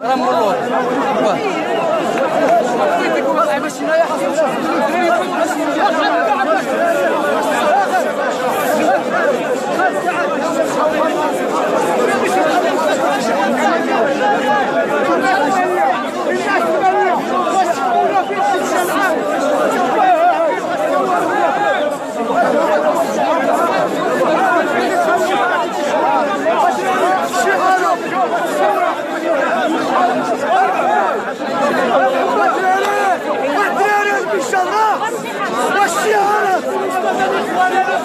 راه مروه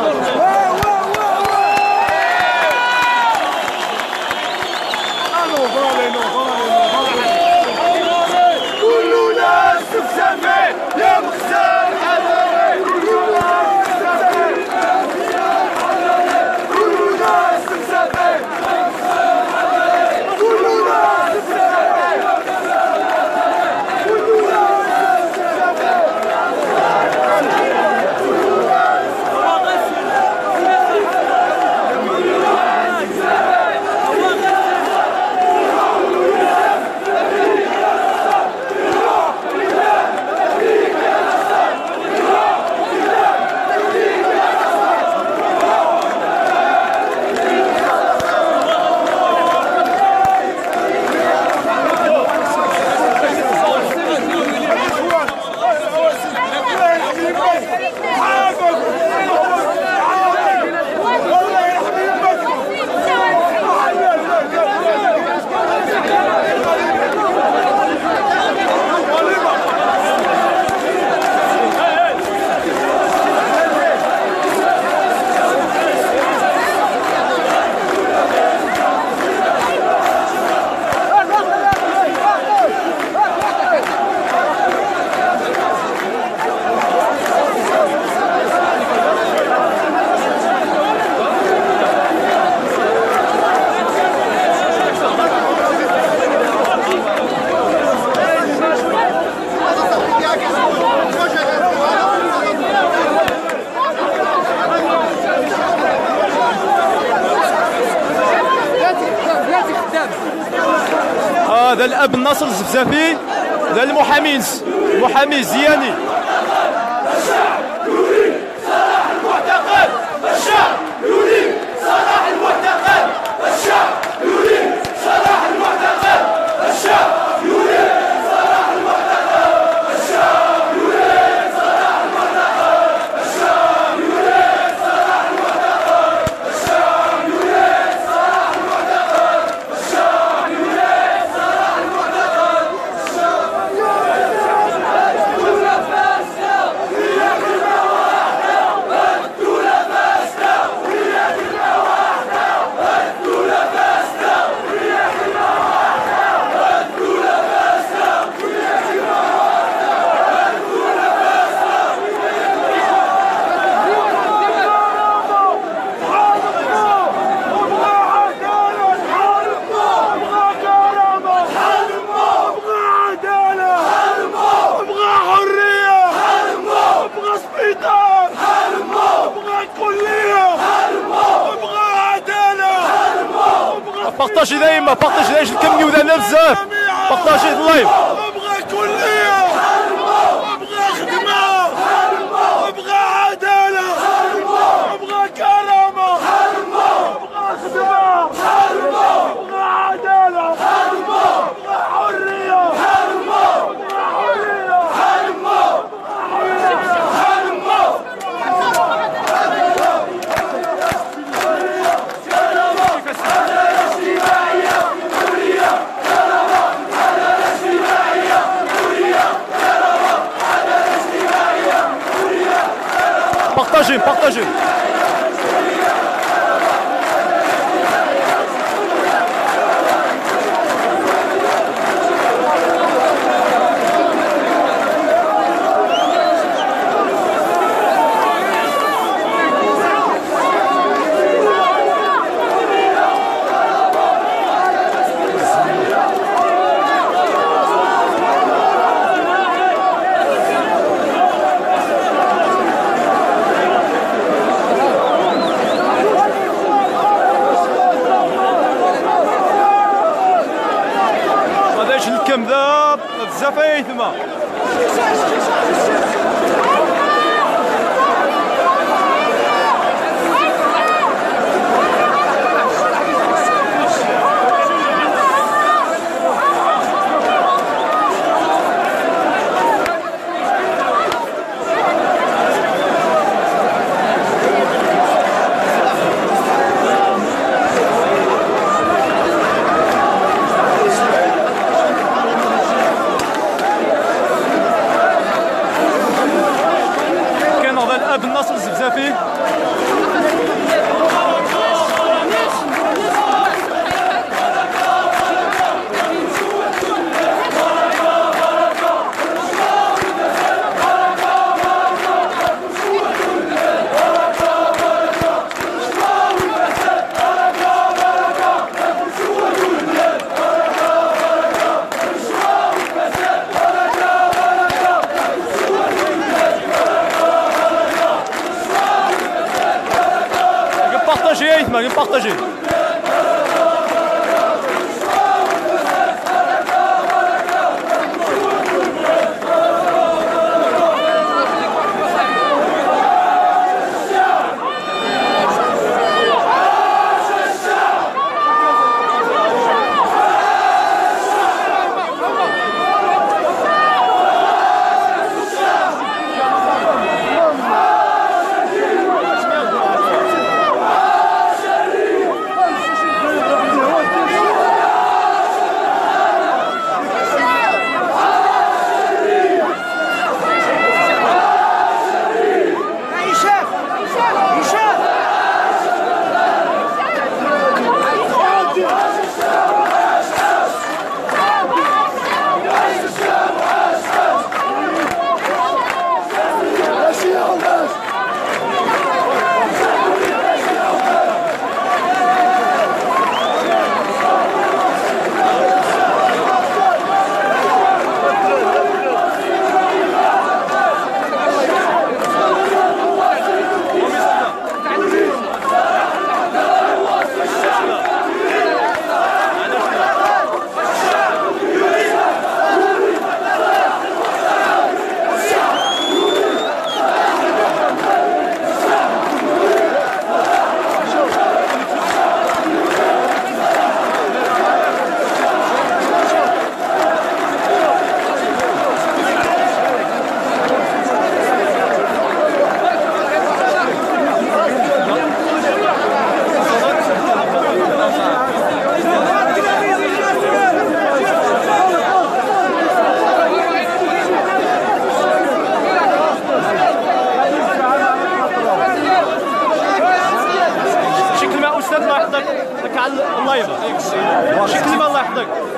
هذا الناصر partagez دايما partagez كملوا ذا بزاف partagez ال live partagez. بارطاجي يا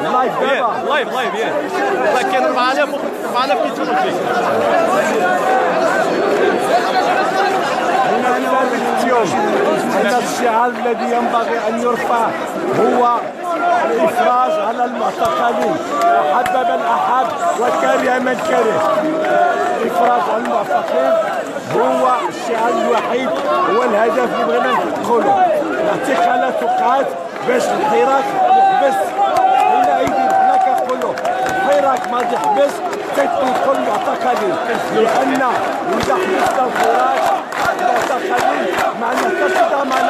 ال live إيه، دابا live live ياه كاين 4000 4000 كيتفرج فيك هنا نثبت اليوم. ان الشعار الذي ينبغي أن يرفع هو الافراج على المعتقلين. احب من احب وكره من كره. الافراج على المعتقلين هو الشعار الوحيد هو الهدف اللي بغينا نقوله. الاعتقالات وقعت باش الحراك يحبس. الحراك ما يحبس تيطلقوا المعتقلين لأن اذا حبسنا الحراك المعتقلين معنا كتضمن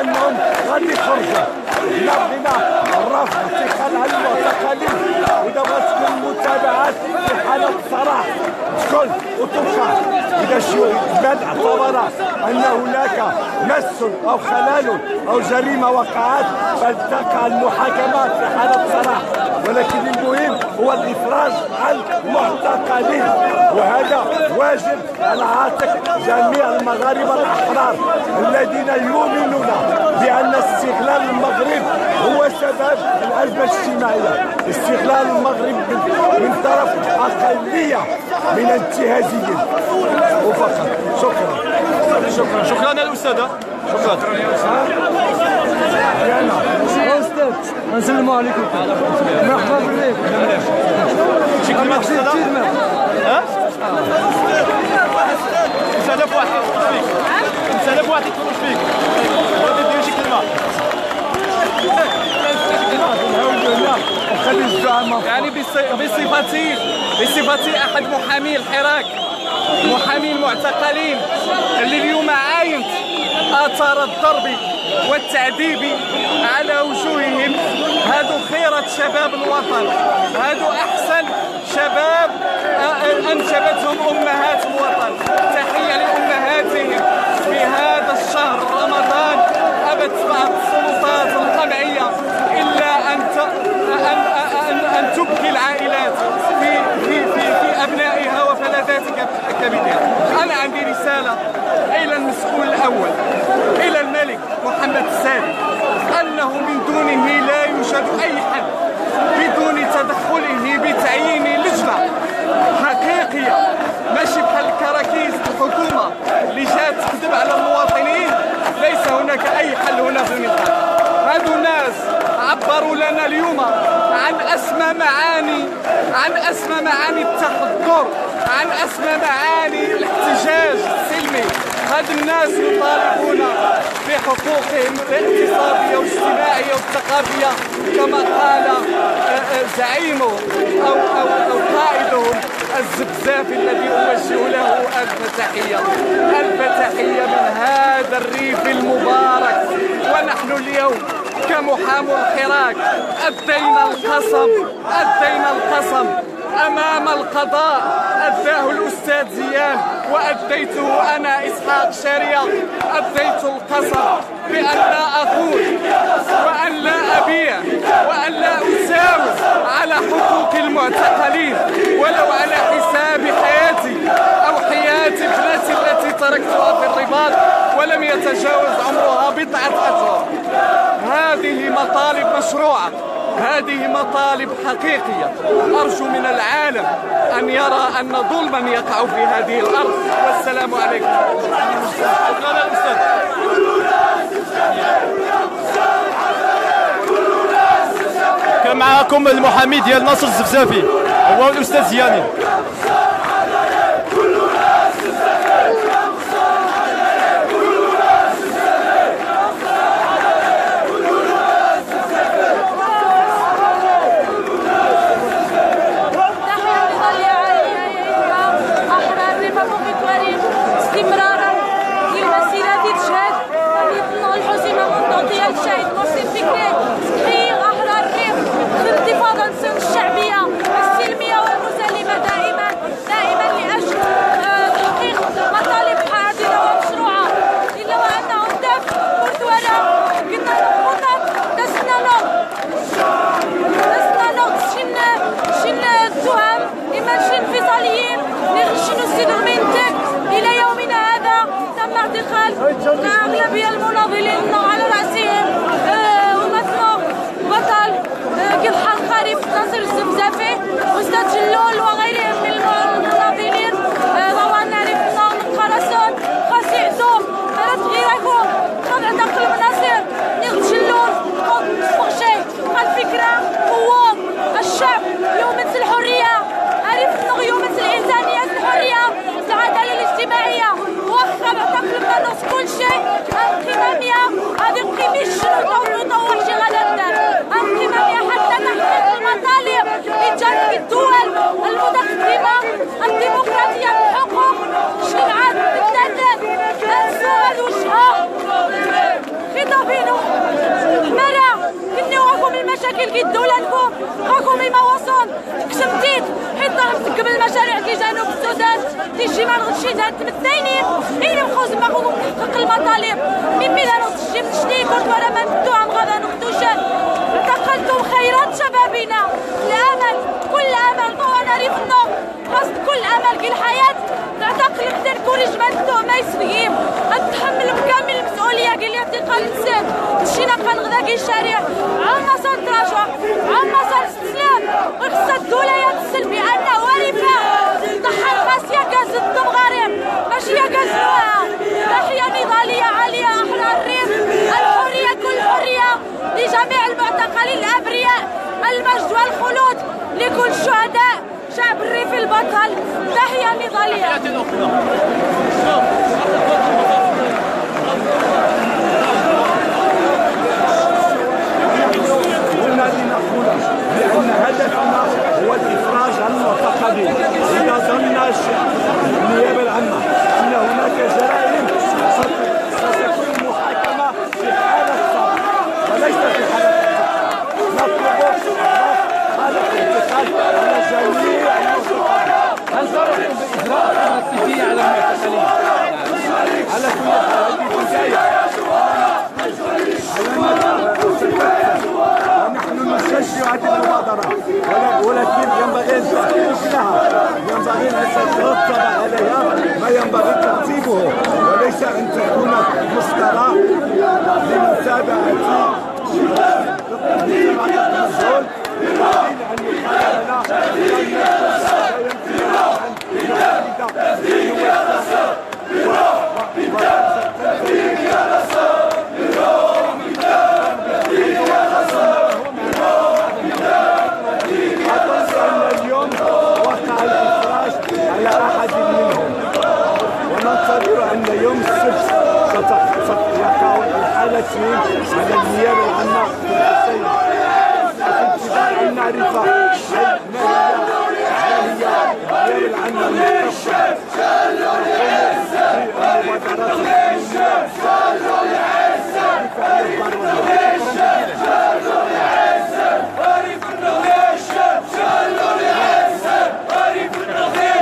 أنهم غادي يخرجوا الرفض اعتقال على المعتقلين وإذا بغات تكون المتابعات في حالة صراح تكون وتبقى إذا شي بلاد اعتبر ان هناك مس أو خلل أو جريمة وقعت فلتقع المحاكمات في حالة صراح ولكن المهم هو الافراج عن المعتقلين. وهذا واجب على عاتق جميع المغاربة الأحرار الذين يؤمنون. بان استغلال المغرب هو سبب الازمه الاجتماعيه استغلال المغرب من, طرف اقليه من الانتهازيين وفقط شكرا شكرا شكرا الاستاذه شكرا أستاذ السلام عليكم مرحبا بك شي كلمه استاذه ها 5000 واحد يتفرج فيك 5000 واحد يتفرج فيك يعني بص- بصفتي بصفتي أحد محامي الحراك. محامي المعتقلين اللي اليوم عاينت آثار الضرب والتعذيب على وجوههم. هادو خيرة شباب الوطن. هادو أحسن شباب آه، انجبتهم أمهات الوطن تحية لامهاتهم في هذا الشهر رمضان ابت بعض السلطات القمعية الا ان ت- ان ان, أن تبكي العائلات في في في, في ابنائها وفلذات كب- كبدها أنا عندي رسالة إلى المسؤول الأول إلى الملك محمد السادس انه من دونه لا يوجد اي حل بدون تدخله بتعيين لجنة حقيقية ماشي بحال كراكيز الحكومة اللي جات تكذب على المواطنين ليس هناك أي حل هنا في المنطقة هادو ناس عبروا لنا اليوم عن أسمى معاني عن أسمى معاني التحضر أسمى معاني الاحتجاج السلمي. هاد الناس يطالبون بحقوقهم الاقتصادية والاجتماعية والثقافية كما قال آه، آه، زعيمه أو, أو, أو قائدهم الزبزافي الذي أوجه له ألف تحية. ألف تحية من هذا الريف المبارك. ونحن اليوم كمحامو الحراك أدينا القسم أدينا القسم أمام القضاء. أداه الأستاذ زيان وأديته أنا إسحاق شارية أديت القسم بأن لا أخون وأن لا أبيع وأن لا أساوم على حقوق المعتقلين ولو على حساب حياتي أو حياة ابنتي التي تركتها في الرباط ولم يتجاوز عمرها بضعة أشهر. هذه مطالب مشروعة. هذه مطالب حقيقية. أرجو من العالم أن يرى أن ظلما يقع في هذه الأرض. والسلام عليكم. كان معكم المحامي ديال ناصر الزفزافي هو الأستاذ زياني. الديمقراطية بالحقوق عاد الثلاثة السؤال وجهها كني وراكم المشاكل كي دولتكم راكم ما وصل كشفتيت حيت ضربت قبل المشاريع كي جنوب السودان تيجي ما نغدشي تاع التمثينين إلى مخوز ما كون نحقق المطالب. من بلا نغدشي من شتي كنت ولا ما ندوها غدا نغدوش اعتقلتم خيرات شبابنا. الأمل كل أمل طوانا ريفنا. قصد كل أمل في الحياة. نعتقل قدر كوريج ما ندوه ما يسفيم نتحمل بكامل المسؤولية قال لي اعتقال نسان مشينا بقى نغدا كي الشارع عما صار تراجع. عما صار استسلام. وخص الدولة يتصل بانه ورثه ضحى الناس يا كاز الدم ماشي يا كاز نوعها تحيه نضالية عالية. احرار الريف. الحريه كل حريه لجميع المعتقلين الأبرياء. المجد والخلود لكل الشهداء شعب الريف البطل تحية نضالية. هدفنا هو الإفراج عن المعتقدين الشيء وهذه المبادرة ولكن ينبغي أن لها ينبغي أن تترتب عليها ما ينبغي ترتيبه وليس أن تكون مسترة لمتابعة الرسول تسليم يا رسول المقصد الحالتين على النيابه العامه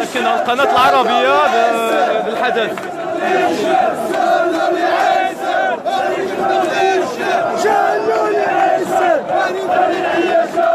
السيد القناة العربية بالحدث. Solidaridade!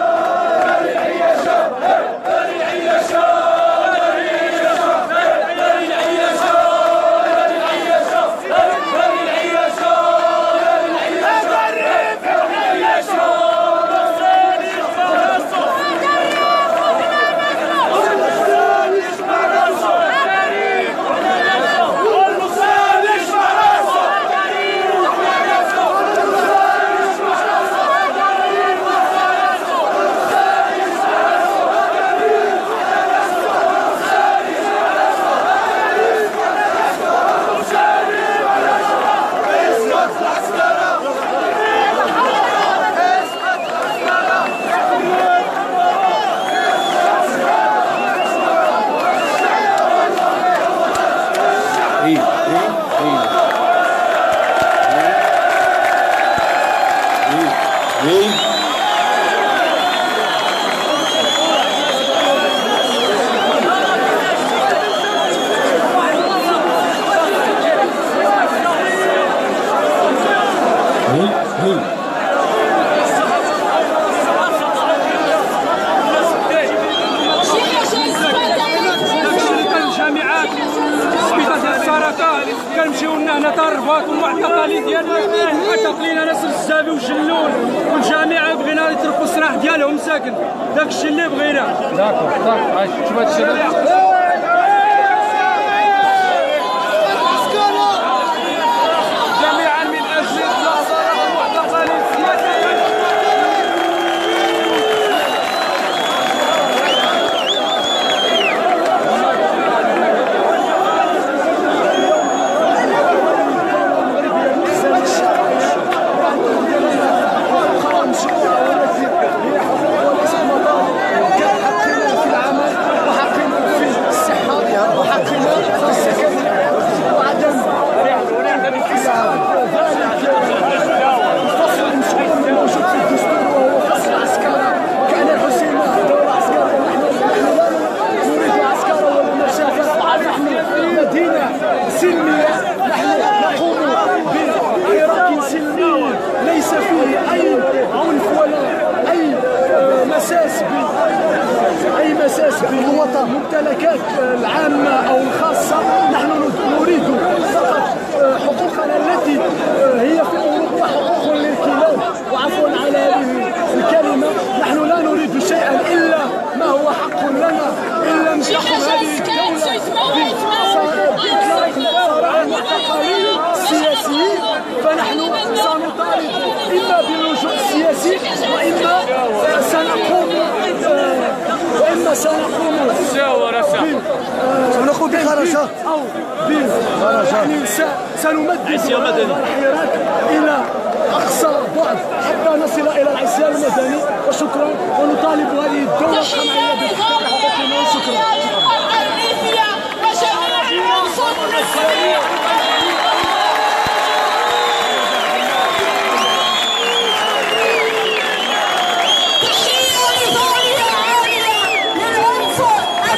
سنقوم سنقوم بخرجات أو. بخرجات سنمد الحراك إلى أقصى بعد حتى نصل إلى العصيان المدني. وشكرا. ونطالب هذه الدولة الحمعية بإحقاق هدفنا وشكرا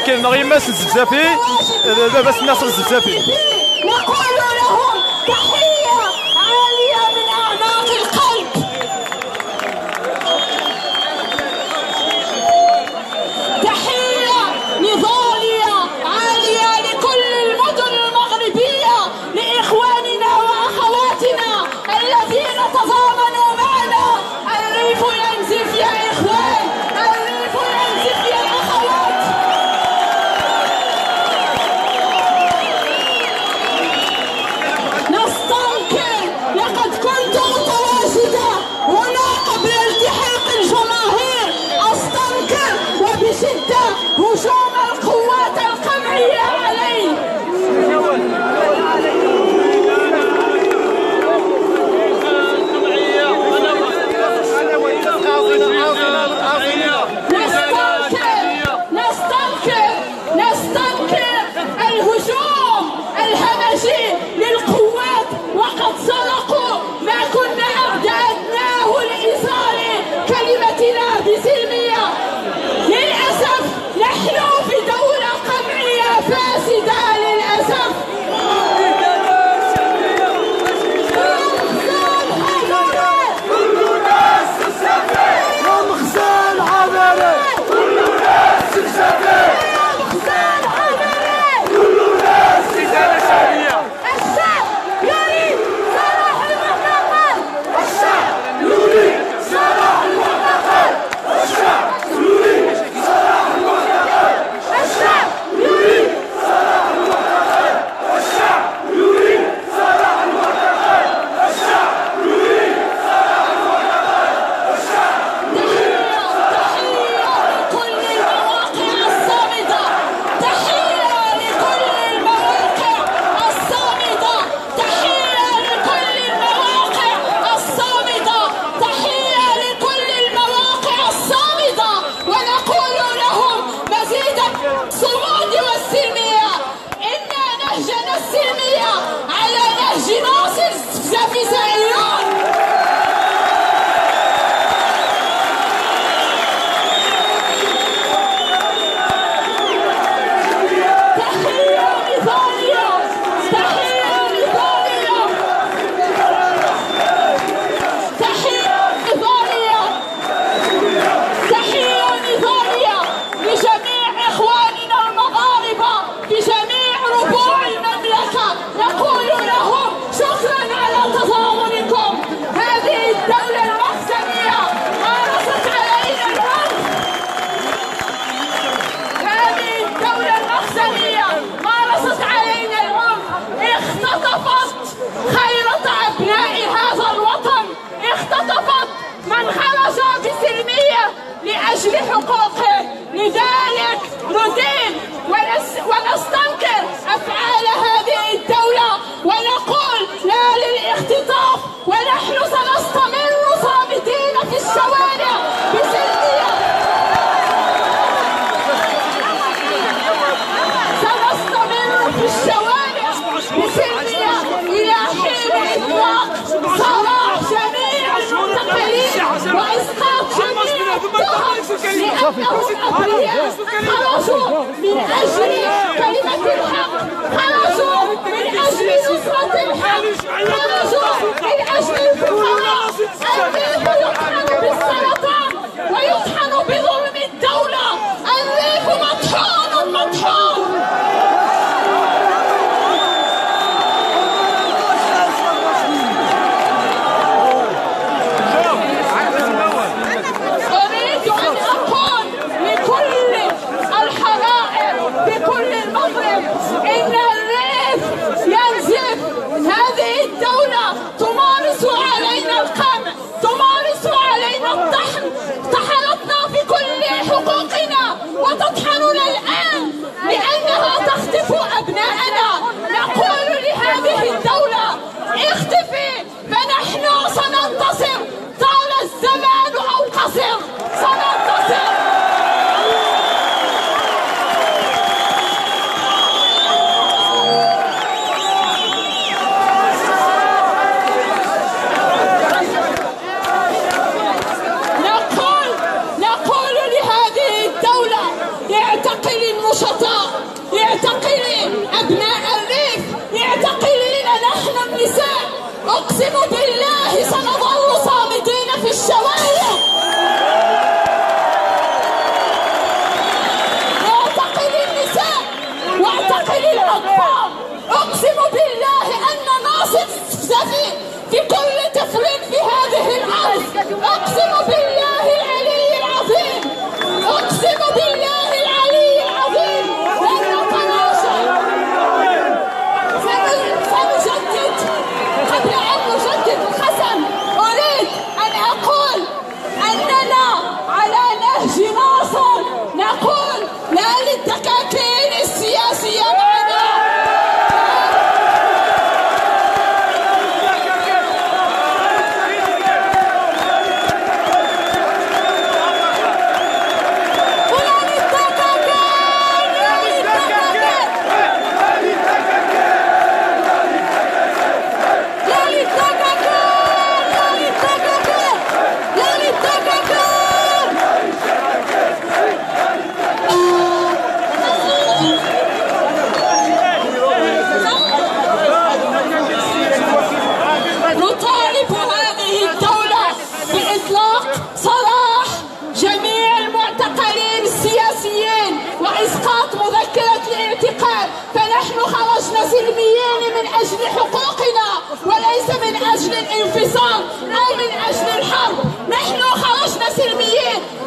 كاين المغيماس الزفزافي باباس آه، الناصر الزفزافي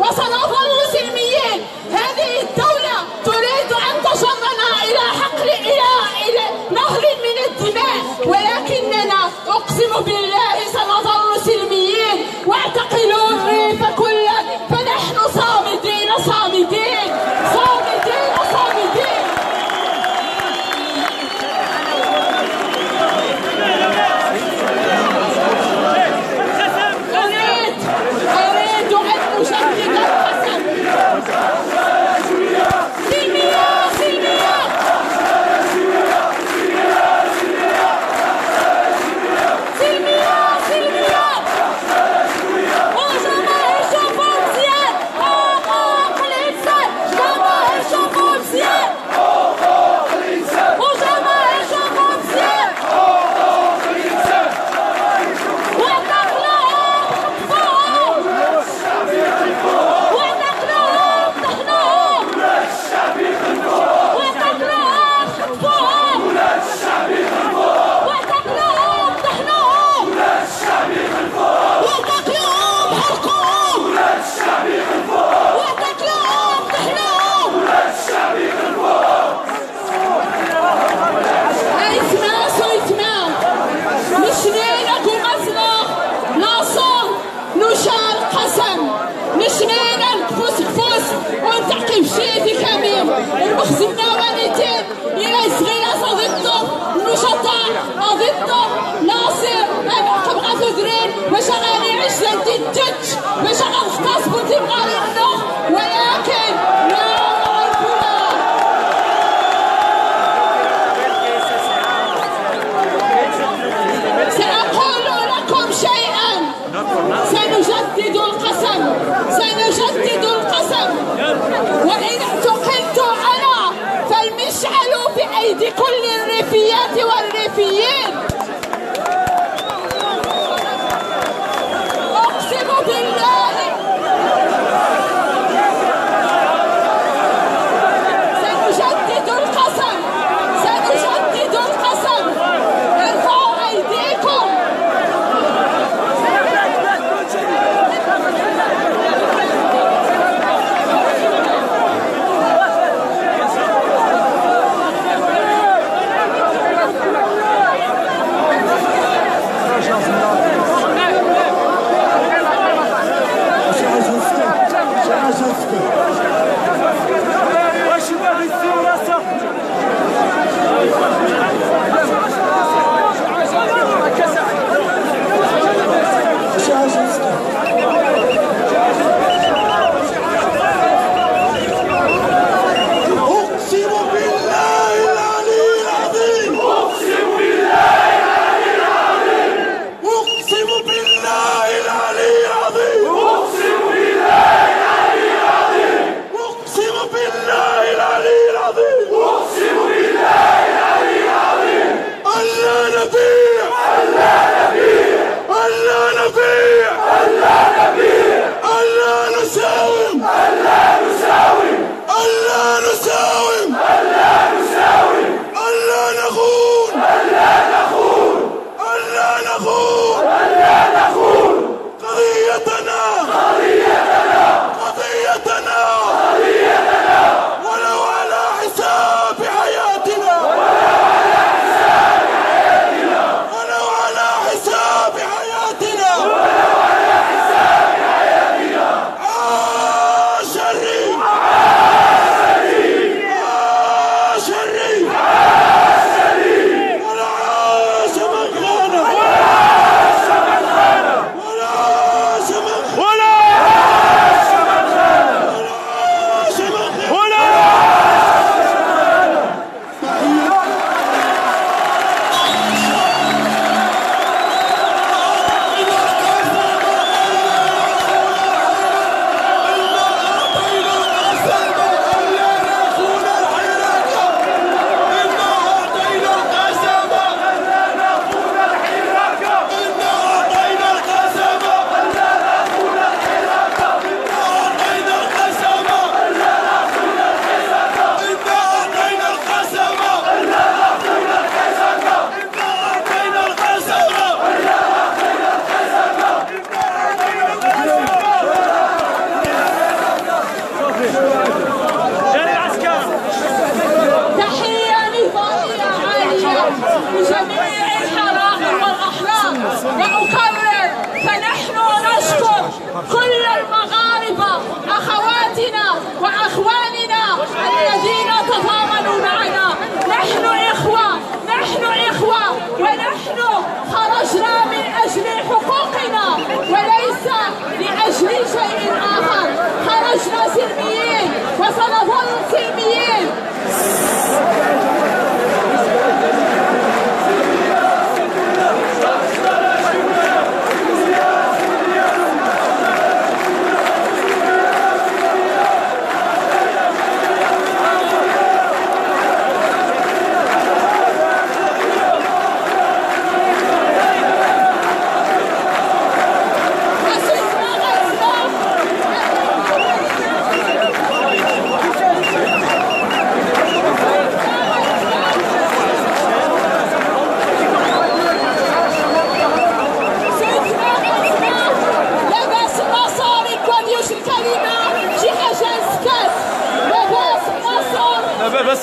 وسنظل سلميين هذه الدولة تريد أن تشرنا إلى حقل إلى إلى نهر من الدماء. ولكننا أقسم بالله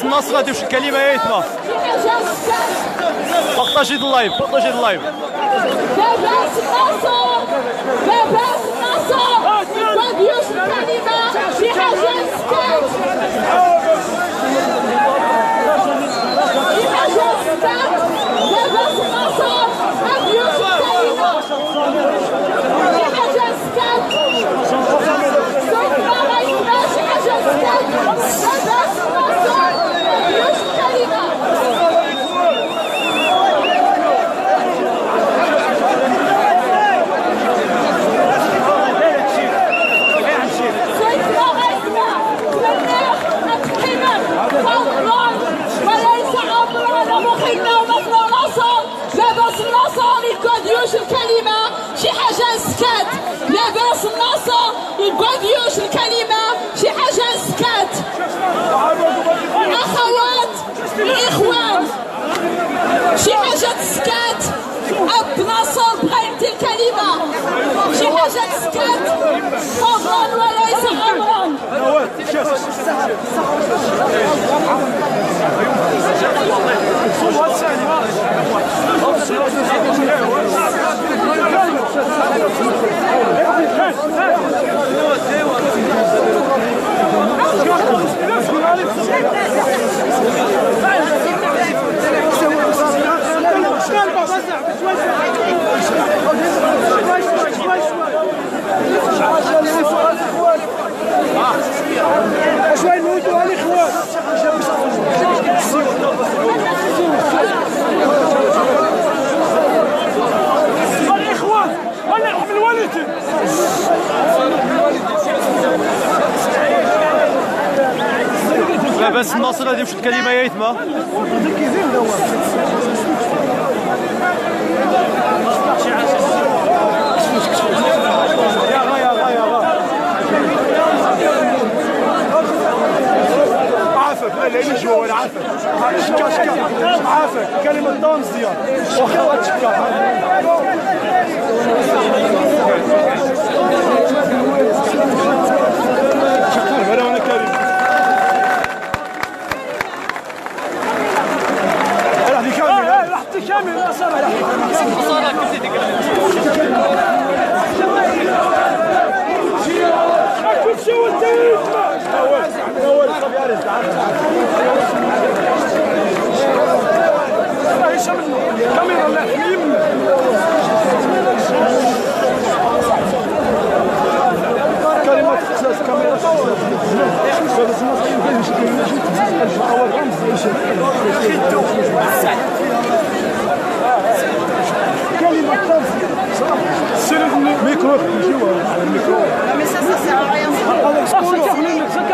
الناس الناصره تمشي الكلمة هي تما بارطاجي اللايف بارطاجي اللايف. الكلمة في حاجة حرا وليس أمرا Thank you. لاباس الناصر هذه واش الكلمة يا يتما عافاك لا يجوا ولا عافاك شكا شكا عافاك كلمة دون مزيان واخا شكا شكرا هلا وأنا كريم راح كامل راح كامل يا صار ميكرو ميكرو Mais ça, ça sert à rien.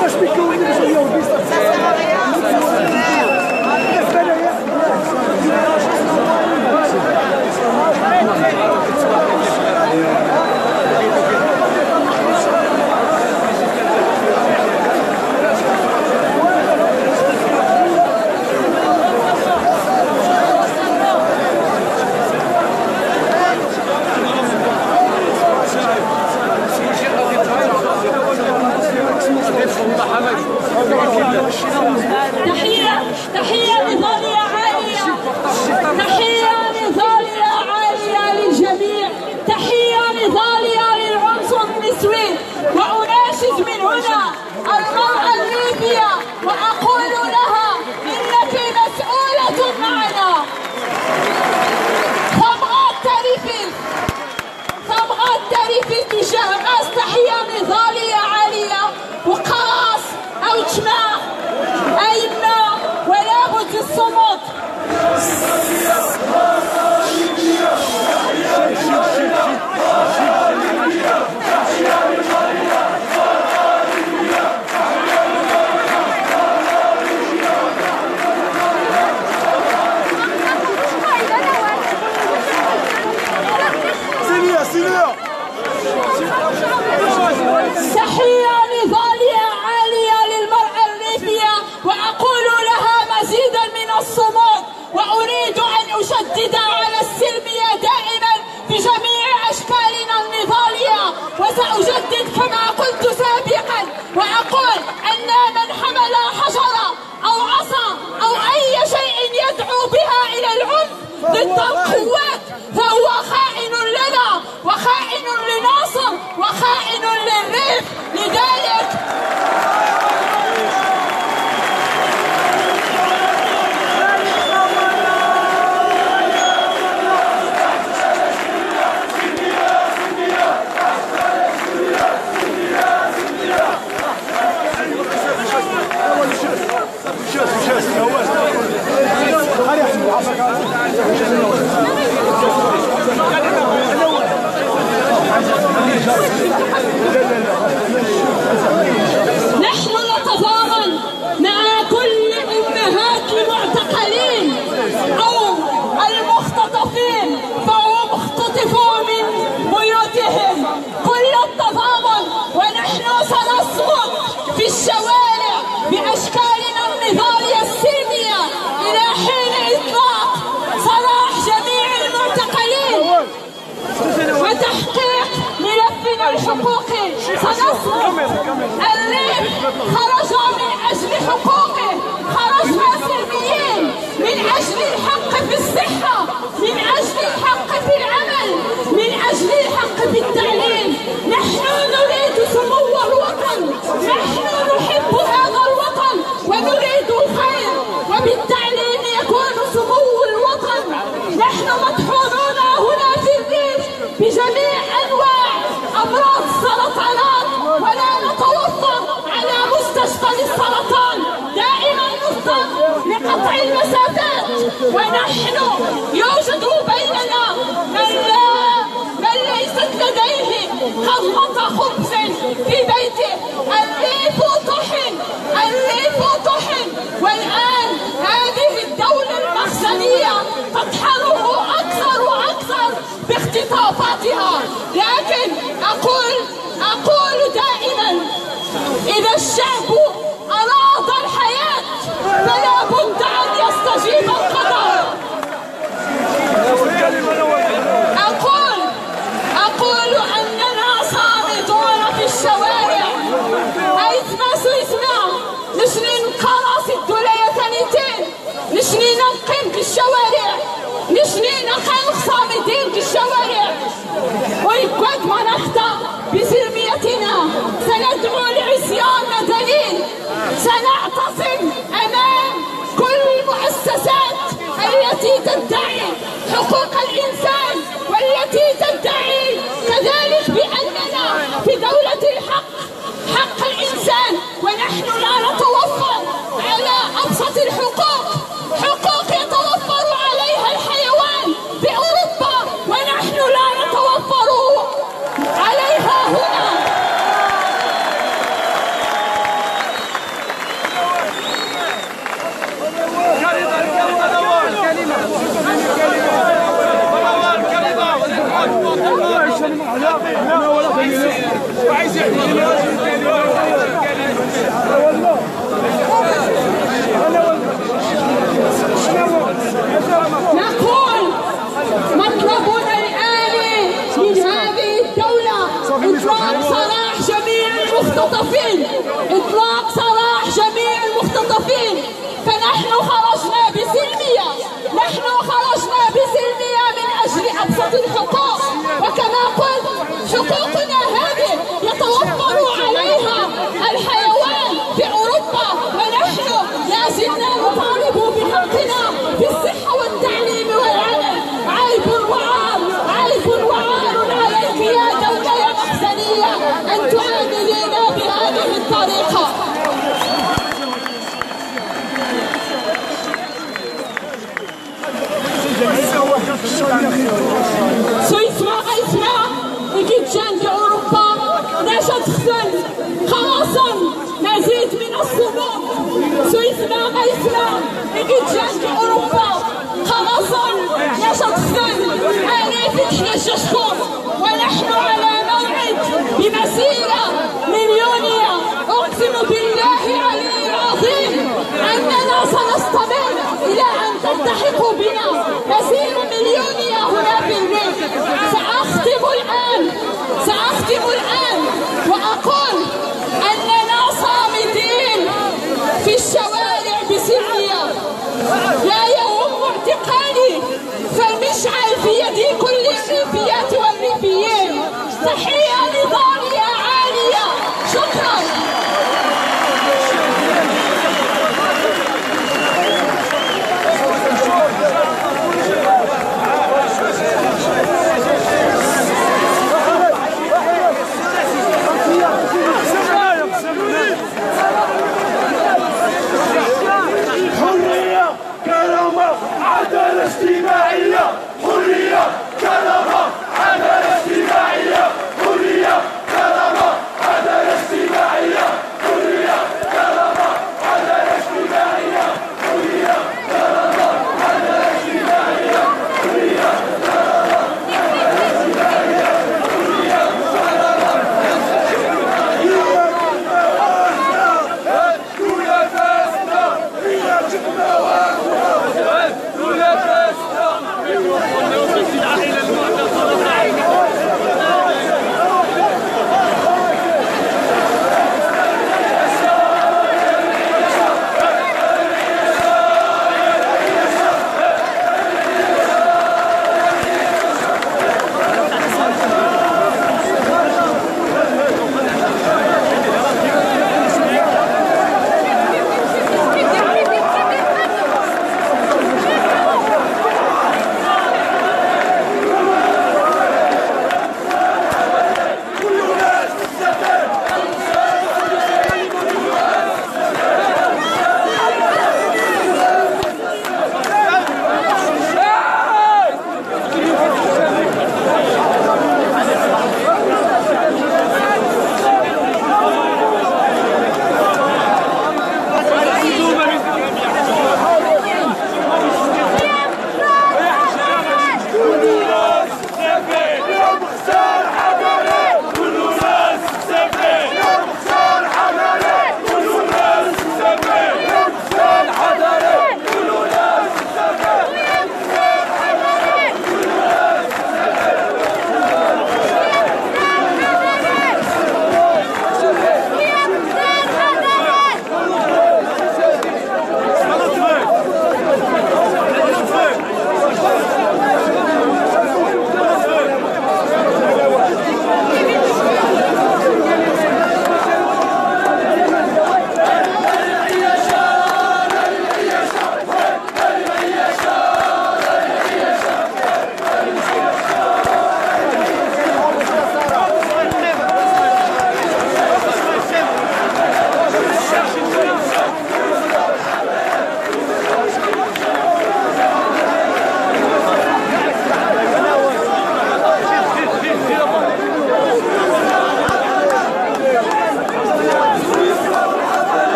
Mas ficou ainda, mas eu ouvi-se إلى العنف ضد القوات فهو خائن لنا وخائن لناصر وخائن للريف لذلك خرج من أجل حقوق وفقا للسرطان دائما مصدر لقطع المسافات. ونحن يوجد بيننا من لا من ليست لديه قطعة خبز في بيته. الريف طحن الريف طحن. والآن هذه الدولة المخزنية تطحنه أكثر وأكثر باختطافاتها. لكن أقول أقول دائما إذا الشعب شنينا خلق صامدين في الشوارع ويبقد مناخنا بسلميتنا سندعو لعصيان دليل سنعتصم امام كل المؤسسات التي تدعي حقوق الانسان والتي تدعي كذلك باننا في دوله الحق حق الانسان ونحن لا نتوفر على ابسط الحقوق İslam, İgücen Avrupa, خلاصا نشطتن آنفك نششكم ونحن على موعد بمسيرة مليونية. أقسم بالله علي العظيم أننا سنستمر إلى أن تلتحق بنا. مسيرة Tim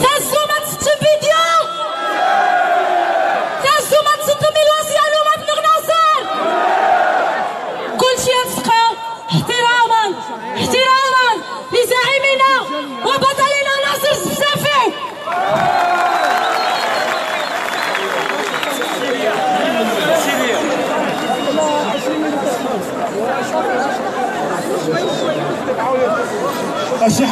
Merci.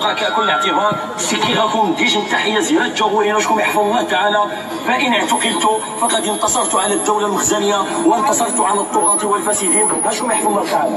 فوق كل اعتبار سكي غاكم ديج تحية زيادة الجمهوريين وشكم يحفظ الله تعالى. فإن اعتقلت فقد انتصرت على الدولة المخزنية وانتصرت على الطغاة والفاسدين. هاشم يحفظ الله تعالى.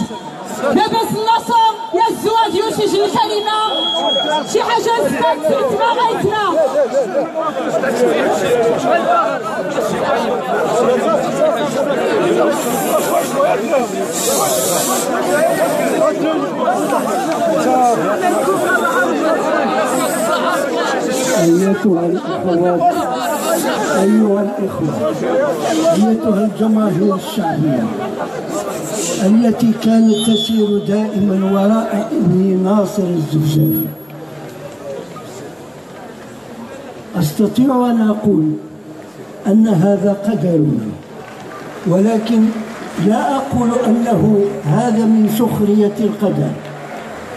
لاباس النصر يا الزواج يوشج الكلمة شي حاجة سكات سكتنا غيتنا أيتها الأخوات أيها الإخوة أيتها الجماهير الشعبية. التي كانت تسير دائما وراء ابن ناصر الزفزافي أستطيع أن أقول أن هذا قدرنا ولكن لا أقول أنه هذا من سخرية القدر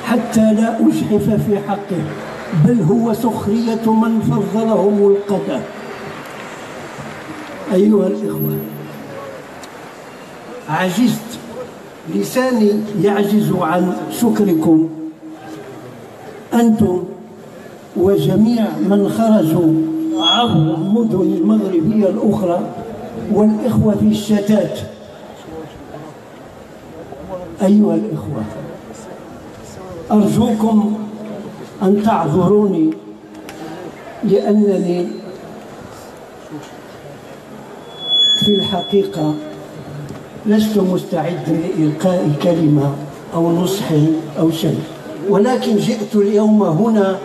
حتى لا أجحف في حقه بل هو سخرية من فضلهم القدر. أيها الإخوة عجزت لساني يعجز عن شكركم. أنتم وجميع من خرجوا عبر المدن المغربية الأخرى والإخوة في الشتات. أيها الإخوة أرجوكم أن تعذروني لأنني في الحقيقة لست مستعدا لإلقاء كلمة أو نصح أو شيء ولكن جئت اليوم هنا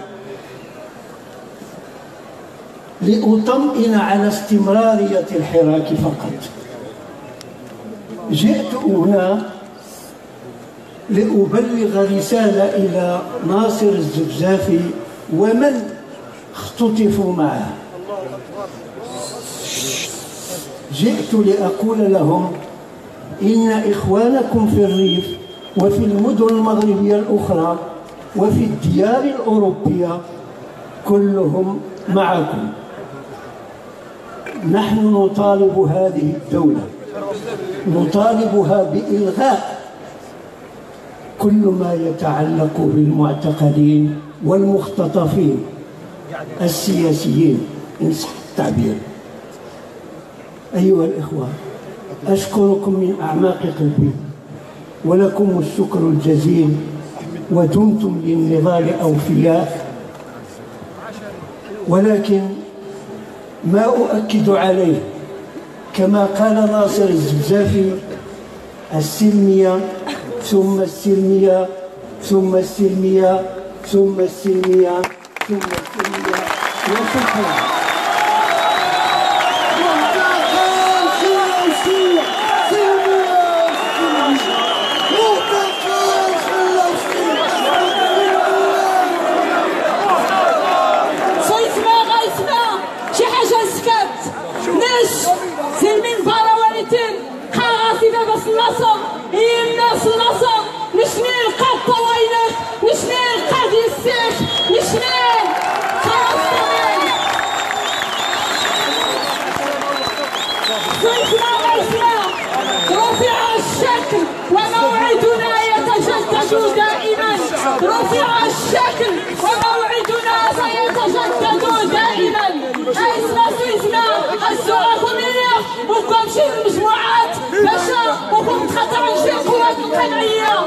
لأطمئن على استمرارية الحراك فقط. جئت هنا لأبلغ رسالة إلى ناصر الزبزافي ومن اختطفوا معه. جئت لأقول لهم إن إخوانكم في الريف وفي المدن المغربية الأخرى وفي الديار الأوروبية كلهم معكم. نحن نطالب هذه الدولة نطالبها بإلغاء كل ما يتعلق بالمعتقلين والمختطفين السياسيين. إن صح التعبير. أيها الإخوة أشكركم من أعماق قلبي ولكم الشكر الجزيل ودمتم للنضال أوفياء. ولكن ما أؤكد عليه كما قال ناصر الزبزافي السلمية ثم السلمية ثم السلمية ثم السلمية ثم السلمية. وشكرا. يتجدد دائما. رفع الشكل وموعدنا سيتجدد دائما. اسمع سيدنا السؤال منيا وكم شي المجموعات باشا وكم تخطر عن شي القوات القمعية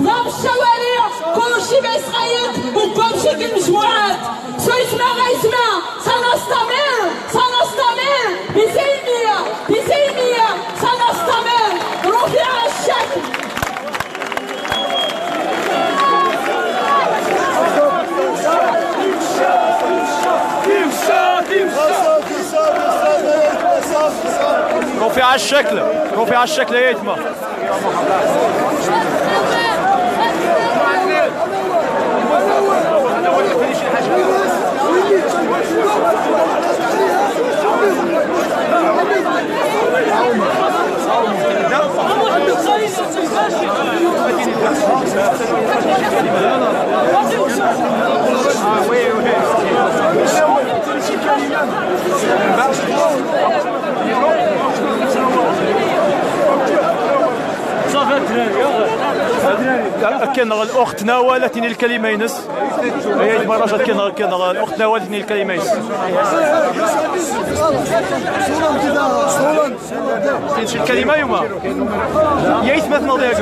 ضرب الشوارع كلشي بيسخيط وكم شي المجموعات سيدنا غيسمع سنستمر سنستمر بسلمية بسلمية سنستمر رفع الشكل رفع الشكل رفع الشكل يا يتما كان الأخت ناولتني الكلمة ينس هي رجعت كان كان الأخت ناولتني الكلمة ينس شي الكلمة يوما؟ يا يتما تناضي يا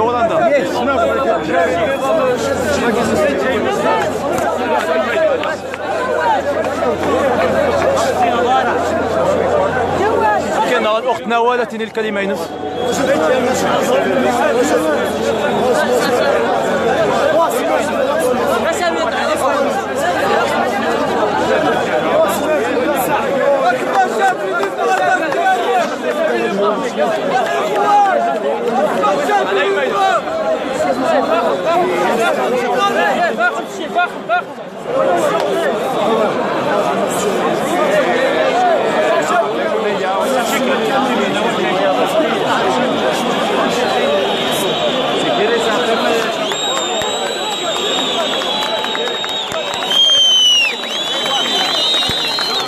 هولندا كان الأخت ناولتني الكلمة ينس.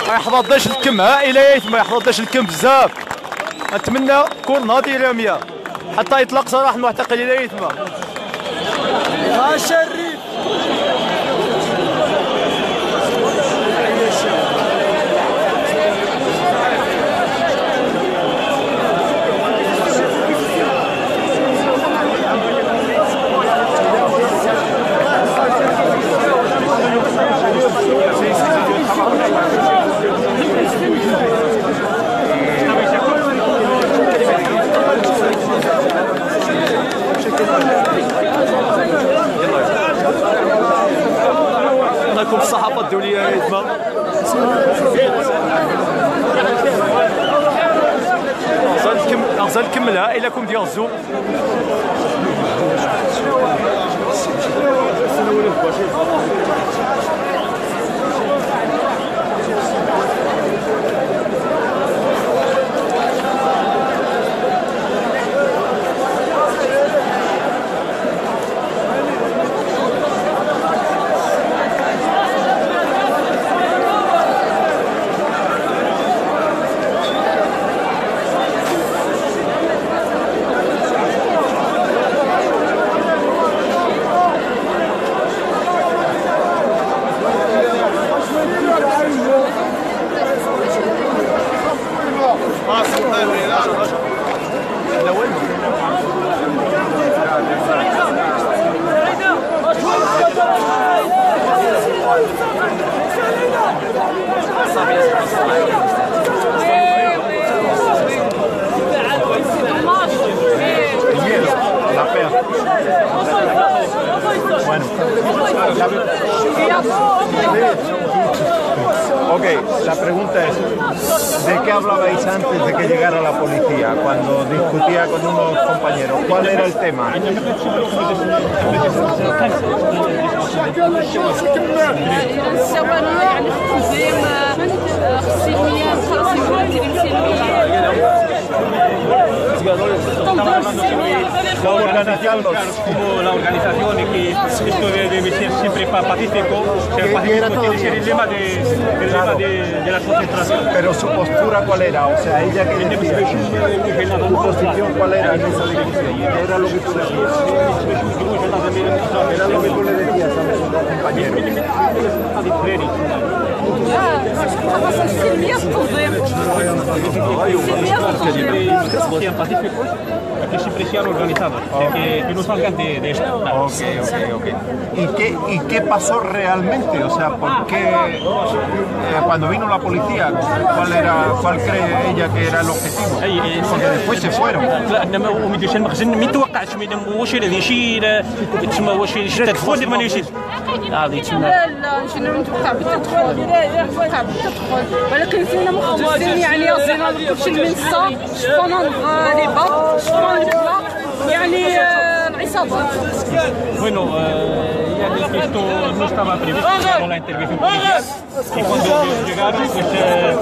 ما يحفظناش الكم. عائلات ما يحفظناش الكم بزاف. نتمنى كون ناضي رامية. حتى يطلق سراح المعتقلين لا يتما شريف. مازال كملها إلى كونديانزو Bueno, ok, la pregunta es, ¿de qué hablabais antes de que llegara la policía cuando discutía con unos compañeros? ¿Cuál era el tema? investigadores como la organización y que esto debe ser siempre pacífico, el de, la concentración. Pero su postura cuál era, o sea, su posición cuál era, era lo que tú lo que le decías a científicos que se okay. que, no salgan de, de esto. ¿Y qué, ¿Y qué pasó realmente? O sea, ¿por qué eh, cuando vino la policía, cuál, era, cuál cree ella que era el objetivo? Porque después se fueron. توقعش من بالتدخل. ولكن فينا مختصين يعني يصلنا كلشي المنصة شفنا باب شفنا يعني آه، العصابات. Bueno, esto no estaba previsto con la intervención policial y cuando ellos llegaron pues eh,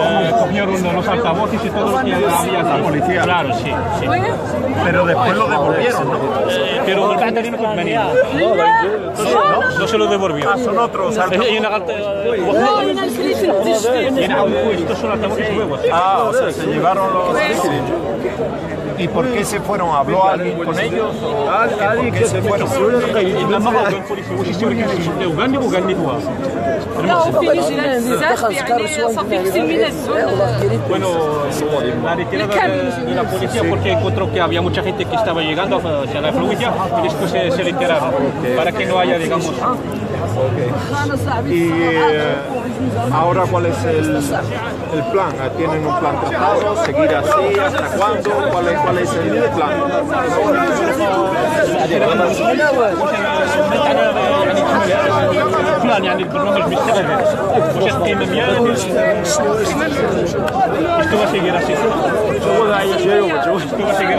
eh, cogieron los altavoces y todo lo que había la policía. Claro, sí, sí. Pero después lo devolvieron, ¿no? Eh, pero el cartel no venía. No, no se lo devolvió. Ah, son otros altavoces. Hay una altavoces. Mira, estos son altavoces nuevos. Ah, o sea, se llevaron los... ¿Y por qué se fueron? ¿Habló alguien con ellos? ¿Por qué se fueron? Bueno, la retirada de, la policía porque encontró que había mucha gente que estaba llegando hacia la fluya y después se, se retiraron para que no haya, digamos... Ah, y, eh, ah, ahora, ¿cuál es el, el plan? ¿Tienen un plan trazado? ¿Seguir así? ¿Hasta cuándo? ¿Cuál es, cuál es el plan? فلان يعني البرنامج مستمر مش القيمة مياه esto va a seguir así esto va a seguir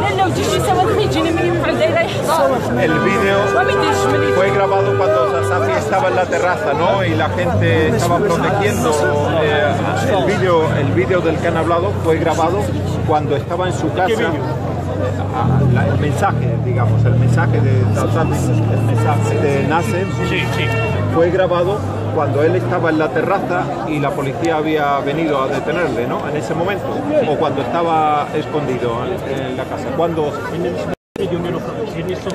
لا لا وتجي سوا يجيني من يفعل دايره يحضر El vídeo وما يديرش من fue grabado cuando Sasafi estaba en la terraza, ¿no? Y la gente estaba protegiendo. eh, el vídeo, el vídeo del que han hablado fue grabado cuando estaba en su casa. Ah, la- el mensaje, digamos, el mensaje de Sasafi, el mensaje de Nasser, fue grabado cuando él estaba en la terraza y la policía había venido a detenerle, ¿no? En ese momento, o cuando estaba escondido en, en la casa. Cuando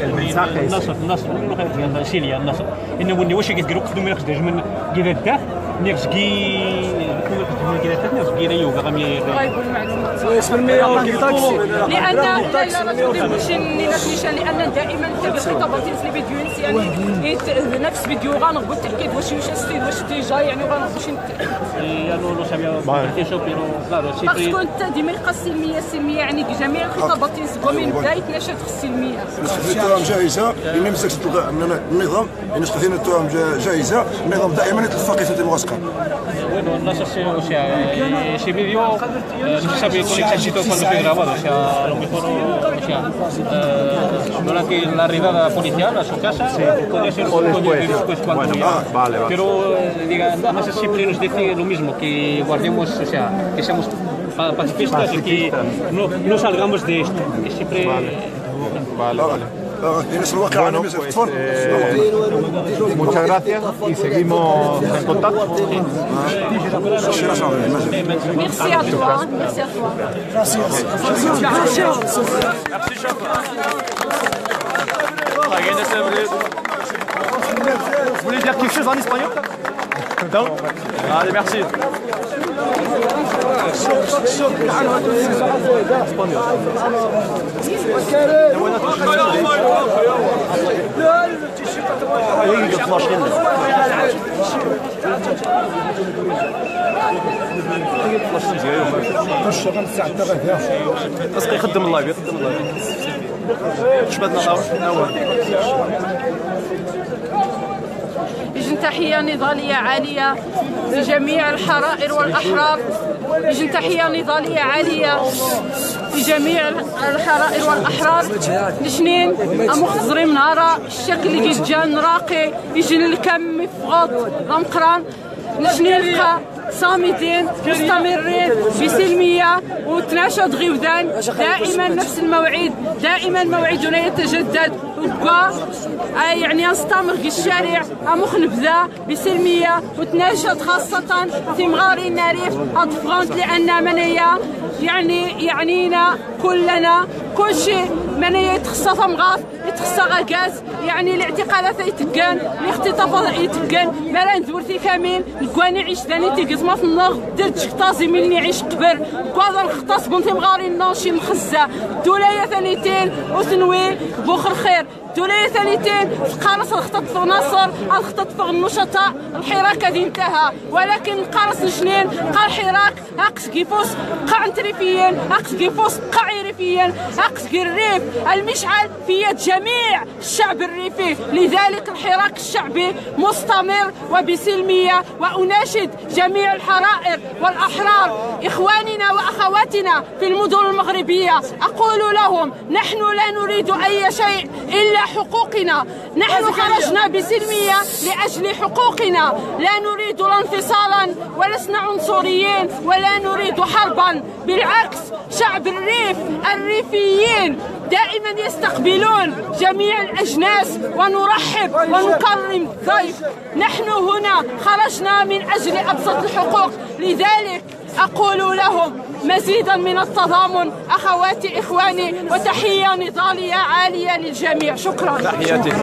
المنساج النصر النصر سيليا النصر انه وني واش كيديروا قدم من خدج من كذا الداخ نيرس كي من كذا الداخ نيرس كي ريو غامي غايقول معلومات لأن لا لا لا تقدمش نيشان لأن دائما تلقى الخطابات ديال الفيديوهات يعني نفس فيديو غنغبو التاكيد واش واش السيد واش ديجا يعني شي siempre تكون انت ديما يلقى السلميه السلميه يعني جميع الخطابات تنسبوا من بداية نشاط السلميه التهم جائزة. لأن مسك النظام. يعني تكون التهم جائزة. النظام دائما يتلفق في sé si o sea eh, ese vídeo eh, no se sabe con exactitud cuándo fue grabado, o sea, a lo mejor o sea, no eh, la que la redada policial a su casa, sí. podría ser un después, después cuando bueno, ya. Pero eh, diga, siempre nos dice lo mismo, que guardemos, o sea, que seamos pacifistas, y que no, no, salgamos de esto, que siempre... vale. Eh, vale. Bueno, pues, eh, eh, muchas gracias y seguimos en contacto. Merci à toi. Merci à toi. Vous voulez dire quelque chose en espagnol Allez, merci. هي 12 بس يخدم يخدم تحية نضالية عالية لجميع الحرائر والأحرار. يجن تحية نضالية عالية لجميع الحرائر والأحرار. لشنين أمخزري منارة الشكل اللي جان راقي يجن الكم مفغط ضمقران لشنين لقى صامدين مستمرين بسلمية وتناشد غيوذان دائما نفس الموعد دائما موعدنا يتجدد. وكا يعني نستمر في الشارع أمخ نبذا بسلمية وتناشد خاصة في مغاري الناريف أطفغانت لأن منيا يعني يعنينا كلنا كل شيء من يتخصص مغاف يتخصص غاز يعني الاعتقالات يتقان الاختطافات يتقان. مران ندورتي كامل الكواني عيش ثاني تيقز ما في النار درت شكطازي ملي عيش قبر. كواضا نختص بنتي مغاري ناشي مخزة. دولايا ثانيتين وثنوي بوخر خير دولايا ثانيتين قارص الخطط في ناصر الخطط في النشطاء. الحراك هذه انتهى. ولكن قارص نشنين قال حراك اقس كيفوس قاع تريفيا اقس كيفوس قاع ريفيا اقس الريف المشعل في يد جميع الشعب الريفي. لذلك الحراك الشعبي مستمر وبسلمية وأناشد جميع الحرائر والأحرار. إخواننا وأخواتنا في المدن المغربية أقول لهم نحن لا نريد أي شيء إلا حقوقنا. نحن خرجنا بسلمية لأجل حقوقنا. لا نريد لا انفصالا ولسنا عنصريين ولا نريد حربا. بالعكس شعب الريف الريفيين دائما يستقبلون جميع الأجناس ونرحب ونكرم. الضيف نحن هنا خرجنا من أجل أبسط الحقوق. لذلك أقول لهم مزيدا من التضامن. أخواتي إخواني وتحية نضالية عالية للجميع. شكرا. تحياتي.